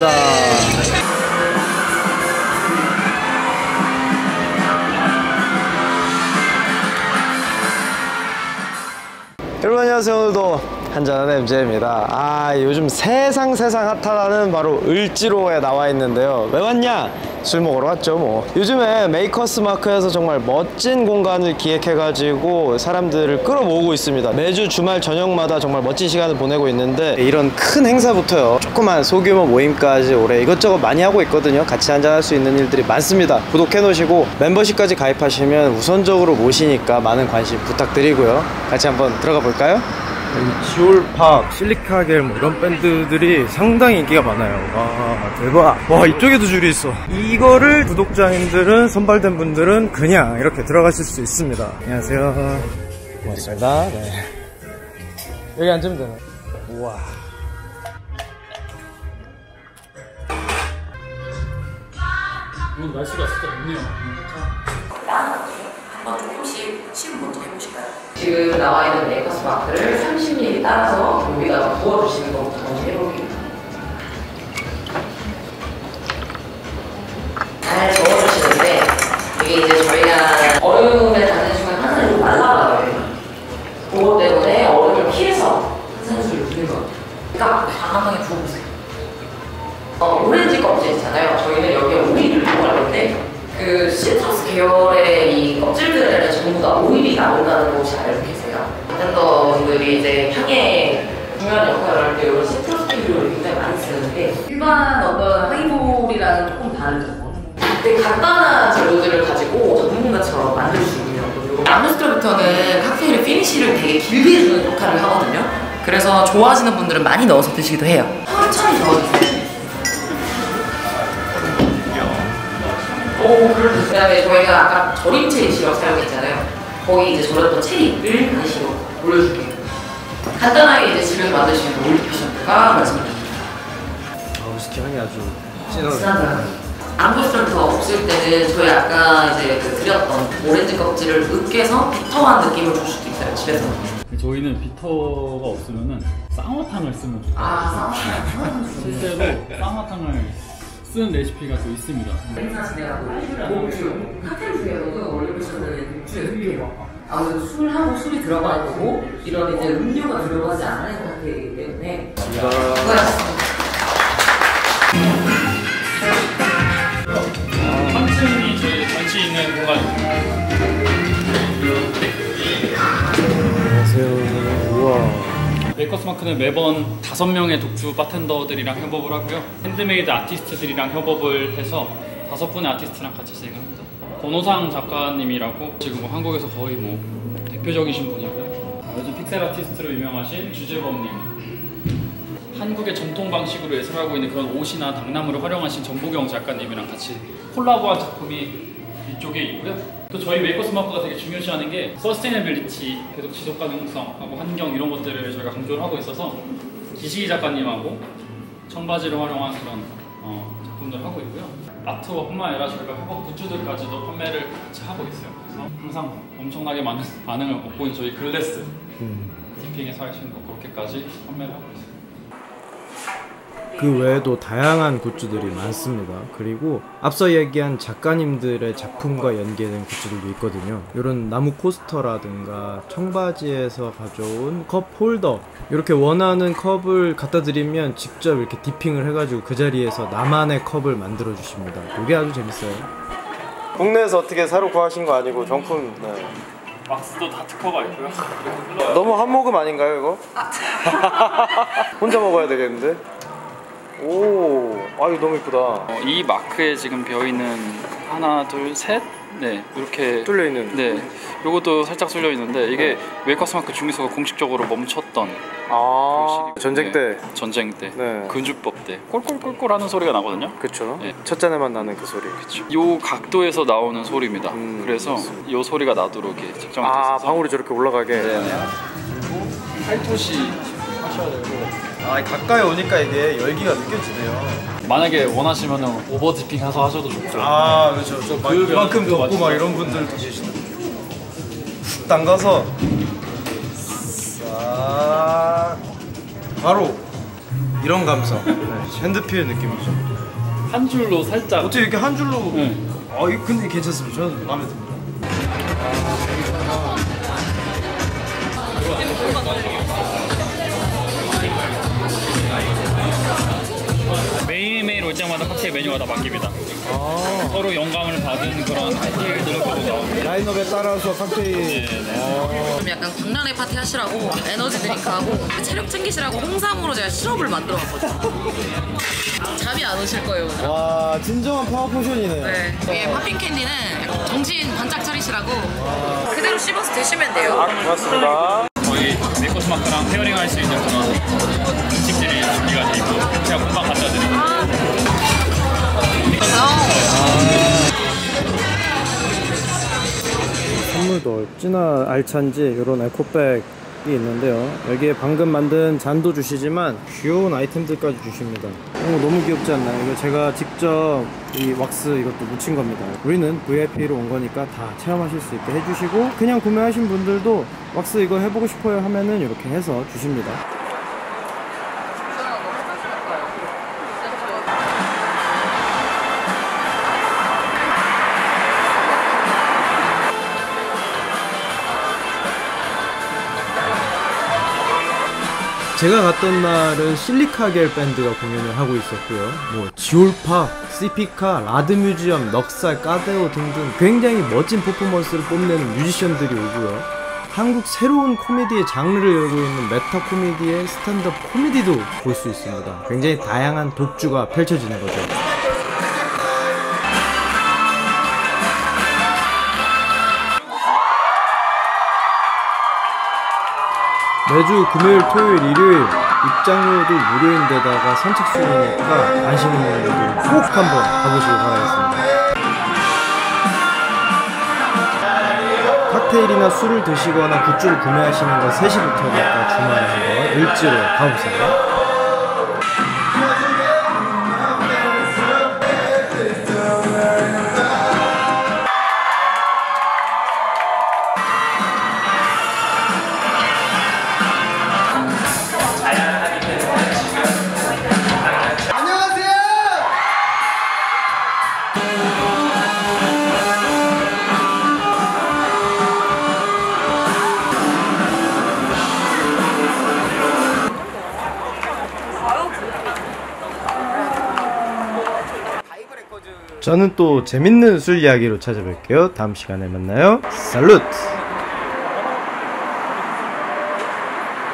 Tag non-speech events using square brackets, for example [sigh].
여러분 안녕하세요. 오늘도 한잔한 MJ입니다. 아 요즘 세상 세상 핫하다는 바로 을지로에 나와 있는데요. 왜 왔냐? 술 먹으러 왔죠 뭐. 요즘에 메이커스 마크에서 정말 멋진 공간을 기획해가지고 사람들을 끌어모으고 있습니다. 매주 주말 저녁마다 정말 멋진 시간을 보내고 있는데 이런 큰 행사부터요 조그만 소규모 모임까지 올해 이것저것 많이 하고 있거든요. 같이 한잔할 수 있는 일들이 많습니다. 구독해 놓으시고 멤버십까지 가입하시면 우선적으로 모시니까 많은 관심 부탁드리고요. 같이 한번 들어가 볼까요? 지올팍, 실리카겔 뭐 이런 밴드들이 상당히 인기가 많아요. 와 대박. 와 이쪽에도 줄이 있어. 이거를 구독자님들은 선발된 분들은 그냥 이렇게 들어가실 수 있습니다. 안녕하세요. 고맙습니다. 네. 여기 앉으면 되나요? 우와. 오늘 날씨가 진짜 좋네요. 한번 조금씩 시음 먼저 해보실까요? 지금 나와 있는 메이커스 마크를 30ml 따라서 여기다가 부어주시는 것부터 먼저 해볼게요. 잘 저어주시는데 이게 이제 저희가 얼음에 닿는 순간 탄산이 좀 날아가요. 그것 때문에 얼음을 피해서 탄산수를 붓는 거예요. 그러니까 완만하게 부어보세요. 어, 오렌지 껍질 있잖아요. 저희는 여기에 오이를 이용할 건데 그 citrus 계열의 이 껍질들에는 전부 다 오일이 나온다는 거 혹시 알고 계세요? 바텐더분들이 이제 향에 중요한 역할을 할 때 이런 citrus 계열을 굉장히 많이 쓰는데 일반 어떤 하이볼이랑은 조금 다르죠. 되게 간단한 재료들을 가지고 전문가처럼 만들 수 있는 거고요. 아무스터부터는 칵테일의 finish를 되게 길게 해주는 역할을 하거든요. 그래서 좋아하시는 분들은 많이 넣어서 드시기도 해요. 천천히 저어주세요. 오, 그 다음에 저희가 아까 절임 체리 시럽 사용했잖아요. 거기 이제 절였던 체리를 다시 올려줄게요. 간단하게 이제 집에서 만들 수 있는 올리 퓨션가 말씀드립니다. 아 위스키 향이 아주 진하네. 진하다. 앙고스터부터 없을 때는 저희 아까 이제 그 드렸던 오렌지 껍질을 으깨서 비터한 느낌을 줄 수도 있어요, 집에서. 저희는 비터가 없으면은 쌍화탕을 쓰면 좋아요. 아, 실제로 쌍화탕을 쓰는 레시피가 또 있습니다. 행사 진행하고 칵테일 중에서도. 아무래도 술하고 술이 들어가는 거고 이런 이제 음료가 들어가지 않은 칵테일이기 때문에 수고하셨습니다. 메이커스 마크는 매번 다섯 명의 독주 바텐더들이랑 협업을 하고요. 핸드메이드 아티스트들이랑 협업을 해서 다섯 분의 아티스트랑 같이 진행합니다. 권호상 작가님이라고 지금 뭐 한국에서 거의 뭐 대표적이신 분이고요. 요즘 픽셀 아티스트로 유명하신 주재범님. 한국의 전통 방식으로 예술하고 있는 그런 옻이나 닥나무를 활용하신 전보경 작가님이랑 같이 콜라보한 작품이 이쪽에 있고요. 또 저희 메이커스 마크가 되게 중요시하는 게 sustainability, 계속 지속 가능성하고 환경 이런 것들을 저희가 강조를 하고 있어서 기시기 작가님하고 청바지를 활용한 그런 어, 작품들을 하고 있고요. artwork뿐만 아니라 저희가 협업 굿즈들까지도 판매를 같이 하고 있어요. 그래서 항상 엄청나게 많은 [laughs] 반응을 얻고 있는 저희 glass dipping에서 하시는 거 그렇게까지 판매를 하고 있어요. 그 외에도 다양한 굿즈들이 많습니다. 그리고 앞서 얘기한 작가님들의 작품과 연계된 굿즈들도 있거든요. 이런 나무 coaster라든가 청바지에서 가져온 컵 홀더 이렇게 원하는 컵을 갖다 드리면 직접 이렇게 디핑을 해가지고 그 자리에서 나만의 컵을 만들어 주십니다. 이게 아주 재밌어요. 국내에서 어떻게 사러 구하신 거 아니고 정품 네. 박스도 다 특허가 있고요. 너무 한 모금 아닌가요 이거? [laughs] 혼자 먹어야 되겠는데? 오, 아 이거 너무 이쁘다. 어, 이 마크에 지금 비어 있는 하나, 둘, 셋, 네 이렇게 뚫려 있는. 네, 요것도 살짝 쏠려 있는데 이게 메이커스 마크 중에서 공식적으로 멈췄던 아, 그 전쟁 때. 네, 전쟁 때, 네. 금주법 때 꼴꼴꼴꼴 하는 소리가 나거든요. 그쵸. 네. 첫 잔에만 나는 그 소리. 요 각도에서 나오는 소리입니다. 음, 그래서 요 소리가 나도록 이렇게 돼 아, 방울이 저렇게 올라가게. 네. 그리고 팔토시 하셔야 되고 아, 가까이 오니까 이게 열기가 느껴지네요. 만약에 원하시면 over dipping 해서 하셔도 좋고 아, 그렇죠. 저 막, 그 그만큼 덥고 막? 이런 분들도 계시다. 훅 담가서 싹 바로 이런 감성. [laughs] 네, 핸드필 느낌이죠. 한 줄로 살짝 어떻게 이렇게 한 줄로? 응. 어, 이- 근데 괜찮습니다. 저는 마음에 듭니다. 때마다 칵테일 메뉴가 다 바뀝니다. 서로 영감을 받은 그런 칵테일들을 계속 나옵니다. 라인업에 따라서 칵테일. 좀 약간 광란의 파티 하시라고 에너지 드링크하고 체력 챙기시라고 홍삼으로 제가 시럽을 만들어 왔거든요. [laughs] 잠이 안 오실 거예요. 와, 진정한 power potion이네요. 네. 이게 popping candy는 정신 반짝 차리시라고 그대로 씹어서 드시면 돼요. 고맙습니다. 거의 메이커스 마크랑 pairing 할 수 있는 그런 선물도 진화 알찬지 이런 에코백이 있는데요. 여기에 방금 만든 잔도 주시지만 귀여운 아이템들까지 주십니다. 어, 너무 귀엽지 않나요? 이거 제가 직접 이 왁스 이것도 묻힌 겁니다. 우리는 VIP로 온 거니까 다 체험하실 수 있게 해주시고 그냥 구매하신 분들도 왁스 이거 해보고 싶어요 하면은 이렇게 해서 주십니다. 제가 갔던 날은 실리카겔 밴드가 공연을 하고 있었고요. 뭐 지올팍, 시피카, 라드뮤지엄, 넉살, 까데호 등등 굉장히 멋진 퍼포먼스를 뽐내는 뮤지션들이 오고요. 한국 새로운 코미디의 장르를 열고 있는 메타 코미디의 스탠드업 코미디도 볼 수 있습니다. 굉장히 다양한 독주가 펼쳐지는 거죠. 매주 금요일, 토요일, 일요일 입장료도 무료인데다가 선착순이니까 안 쉬는 분들도 꼭 한번 가보시길 바라겠습니다. 칵테일이나 술을 드시거나 굿즈를 구매하시는 건 3시부터니까 주말에 한번 일지로 가보세요. 저는 또 재밌는 술 이야기로 찾아뵐게요. 다음 시간에 만나요. 살루트!